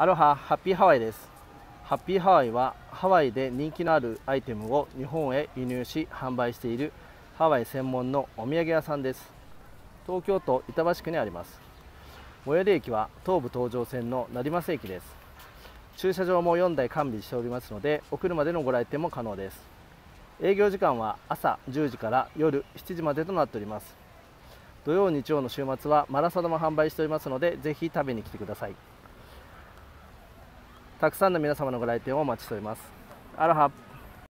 アロハハッピーハワイです。ハッピーハワイはハワイで人気のあるアイテムを日本へ輸入し販売しているハワイ専門のお土産屋さんです。東京都板橋区にあります。最寄り駅は東武東上線の成増駅です。駐車場も4台完備しておりますのでお車でのご来店も可能です。営業時間は朝10時から夜7時までとなっております。土曜日曜の週末はマラサダも販売しておりますのでぜひ食べに来てください。たくさんの皆様のご来店をお待ちしております。アロハ。